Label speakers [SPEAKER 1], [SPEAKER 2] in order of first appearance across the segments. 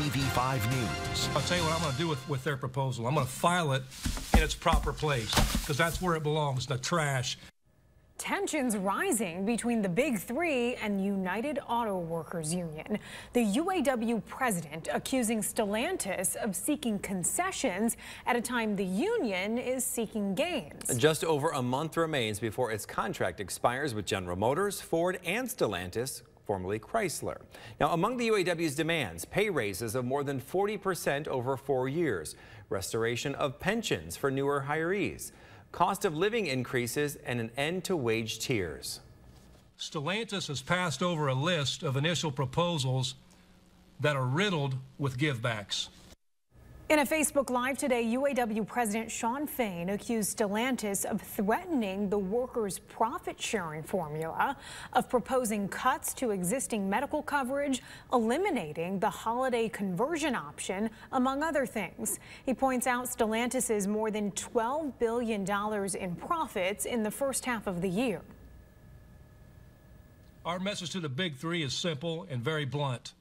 [SPEAKER 1] TV5 News.
[SPEAKER 2] I'll tell you what I'm going to do with, with their proposal. I'm going to file it in its proper place because that's where it belongs, the trash.
[SPEAKER 3] Tensions rising between the Big Three and United Auto Workers Union. The UAW president accusing Stellantis of seeking concessions at a time the union is seeking gains.
[SPEAKER 4] Just over a month remains before its contract expires with General Motors, Ford, and Stellantis formerly Chrysler. Now, among the UAW's demands, pay raises of more than 40% over four years, restoration of pensions for newer hirees, cost of living increases, and an end to wage tiers.
[SPEAKER 2] Stellantis has passed over a list of initial proposals that are riddled with givebacks.
[SPEAKER 3] In a Facebook Live today, UAW President Shawn Fain accused Stellantis of threatening the workers' profit sharing formula, of proposing cuts to existing medical coverage, eliminating the holiday conversion option, among other things. He points out Stellantis' more than $12 billion in profits in the first half of the year.
[SPEAKER 2] Our message to the big three is simple and very blunt.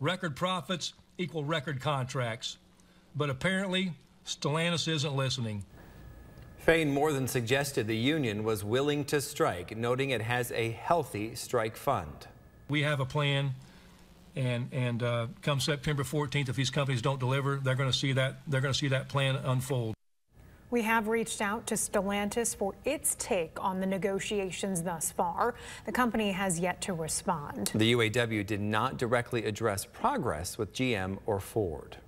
[SPEAKER 2] Record profits equal record contracts but apparently Stellantis isn't listening.
[SPEAKER 4] Fain more than suggested the union was willing to strike, noting it has a healthy strike fund.
[SPEAKER 2] We have a plan, and and uh, come September 14th, if these companies don't deliver, they're going to see that they're going to see that plan unfold.
[SPEAKER 3] We have reached out to Stellantis for its take on the negotiations thus far. The company has yet to respond.
[SPEAKER 4] The UAW did not directly address progress with GM or Ford.